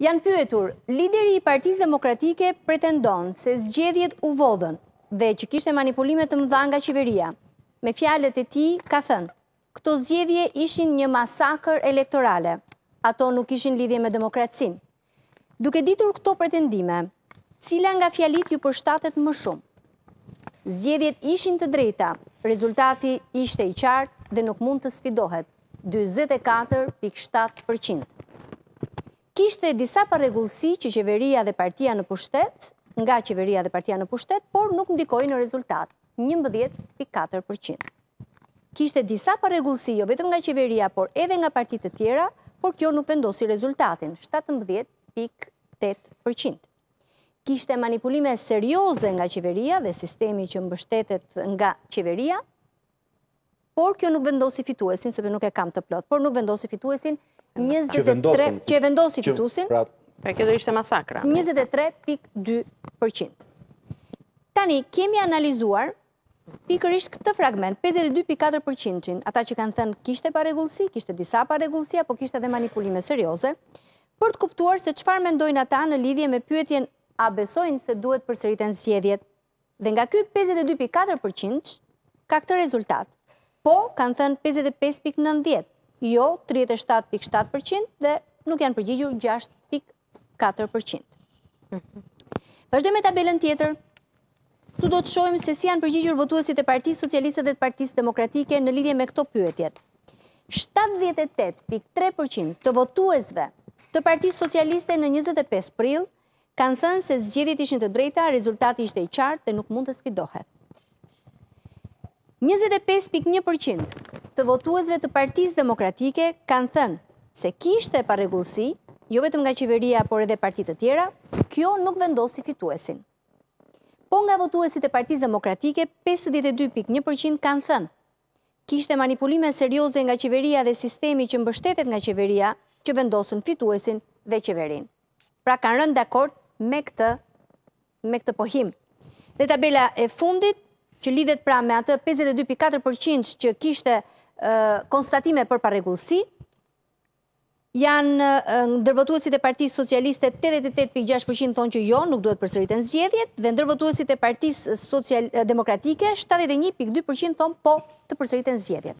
Janë pyetur, lideri i Partisë Demokratike pretendon se zgjedhjet u vodhën dhe që kishte manipulime të mëdha nga qeveria. Me fjalët e tij ka thënë, këto zgjedhje ishin një masakër elektorale. Ato nuk kishin lidhje me demokracinë. Duke ditur këto pretendime, Cila nga fjalitë ju përshtatet më shumë? Zgjedhjet ishin të drejta, rezultati ishte i qartë dhe nuk mund të sfidohet, dyzet e katër pikë shtatë për qind. Kishte disa parregullsi që qeveria dhe partia në pushtet, nga qeveria dhe partia në pushtet, por nuk ndikoi në rezultat, njëmbëdhjetë pikë katër për qind. Kishte disa parregullsi jo vetëm nga qeveria, por edhe nga parti të tjera, por kjo nuk vendosi rezultatin, shtatëmbëdhjetë 7.8%. Kishte manipulime serioze nga qeveria dhe sistemi që mbështetet nga qeveria, por kjo nuk vendosi fituesin, sepse nuk e kam të plotë, por nuk vendosi fituesin, që e vendosi fituesin. Pra, pra kjo do ishte masakra. 23.2%. Tani kemi analizuar Pikërisht këtë fragment, 52.4 përqindshin, ata që kanë thënë kishte parregullsi, kishte disa parregullsi, apo kishte dhe manipulime serioze, për të kuptuar se çfarë mendojnë ata në lidhje me pyetjen a besojnë se duhet përsëriten zgjedhjet. Dhe nga ky 52.4 përqindsh, ka këtë rezultat. Po, kanë thënë 55.90, jo 37.7% dhe nuk janë përgjigjur 6. 4%. Vazhdojmë me tabelën tjetër. Këtu do të shohim se si janë përgjigjur votuesit e Partisë Socialiste dhe të Partisë Demokratike në lidhje me këto pyetje. 78.3% të votuesve të Partisë Socialiste në 25 prill kanë thënë se zgjedhjet ishin të drejta, rezultati ishte i qartë dhe nuk mund të sfidohet. Njëzet e pesë pikë një për qind të votuesve të Partisë Demokratike kanë thënë se kishte parregullsi, jo vetëm nga qeveria por edhe parti të tjera, kjo nuk vendosi fituesin. Po nga votuesit e Partisë Demokratike pesëdhjetë e dy pikë një për qind kanë thënë kishte manipulime serioze nga qeveria dhe sistemi që mbështetet nga qeveria që vendosën fituesin dhe qeverinë. Pra kanë rënë dakord me këtë me këtë pohim. Dhe tabela e fundit, që lidhet pra me atë 52.4% që kishte konstatime për parregullsi, janë ndër votuesit e partisë socialiste 88.6% thonë që jo, nuk duhet përsëriten zgjedhjet, dhe ndër votuesit e partisë demokratike 71.2% thonë po të përsëriten zgjedhjet.